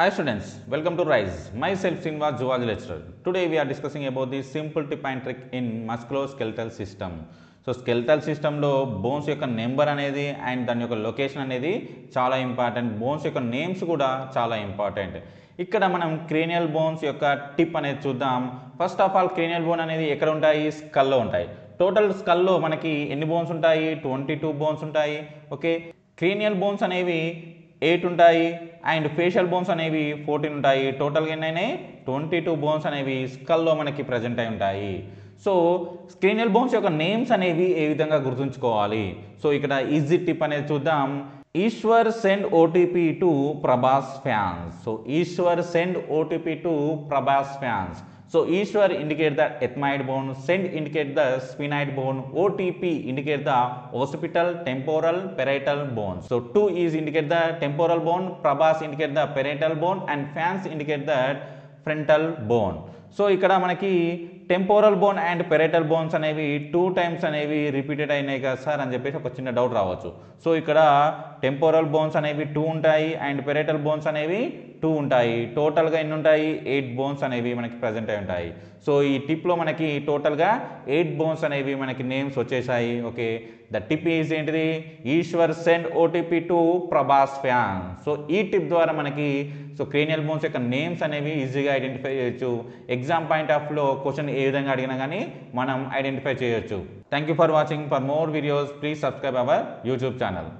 Hi students, welcome to RISE. Myself Srinivas, zoology lecturer. Today we are discussing about the simple tip and trick in musculoskeletal system. So skeletal సిస్టంలో bones యొక్క number అనేది and దాని యొక్క location అనేది చాలా important bones యొక్క names కూడా చాలా ఇంపార్టెంట్ ఇక్కడ మనం క్రేనియల్ బోన్స్ యొక్క టిప్ అనేది చూద్దాం. First of all cranial bone అనేది ఎక్కడ ఉంటాయి? స్కల్లో ఉంటాయి. టోటల్ స్కల్లో మనకి ఎన్ని బోన్స్ ఉంటాయి? ట్వంటీ టూ బోన్స్ ఉంటాయి. ఓకే క్రేనియల్ బోన్స్ అనేవి ఎయిట్ ఉంటాయి. అండ్ ఫేషియల్ బోన్స్ అనేవి ఫోర్టీన్ ఉంటాయి. టోటల్గా ఎన్నైనాయి? ట్వంటీ టూ బోన్స్ అనేవి స్కల్లో మనకి ప్రజెంట్ అయి ఉంటాయి. సో స్క్రీనియల్ బోన్స్ యొక్క నేమ్స్ అనేవి ఏ విధంగా గుర్తుంచుకోవాలి? సో ఇక్కడ ఈజీ టిప్ అనేది చూద్దాం. Ishwar send OTP to Prabhas fans. So Ishwar send OTP to Prabhas fans. So Ishwar indicate the ethmoid bone, send indicate the sphenoid bone, OTP indicate the occipital, temporal, parietal bone. So 2 is indicate the temporal bone, Prabhas indicate the parietal bone and fans indicate the frontal bone. So ఇక్కడ మనకి temporal bone and parietal bones అనేవి two times అనేవి repeated అయినాయి కదా sir అని చెప్పేసి ఒక చిన్న డౌట్ రావచ్చు. సో ఇక్కడ టెంపోరల్ బోన్స్ అనేవి టూ ఉంటాయి అండ్ పెరేటల్ బోన్స్ అనేవి టూ ఉంటాయి. టోటల్గా ఎన్ని ఉంటాయి? ఎయిట్ బోన్స్ అనేవి మనకి ప్రజెంట్ అయి ఉంటాయి. సో ఈ టిప్లో మనకి టోటల్గా ఎయిట్ బోన్స్ అనేవి మనకి నేమ్స్ వచ్చేసాయి. ఓకే. ద టిప్ ఈజ్ ఏంటిది? Eshwar send OTP to Prabhas fan. So ఈ టిప్ ద్వారా మనకి సో క్రేనియల్ బోన్స్ యొక్క నేమ్స్ అనేవి ఈజీగా ఐడెంటిఫై చేయొచ్చు. ఎగ్జామ్ పాయింట్ ఆఫ్లో క్వశ్చన్ ఏ విధంగా అడిగినా కానీ మనం ఐడెంటిఫై చేయొచ్చు. Thank you for watching for more videos please subscribe our YouTube channel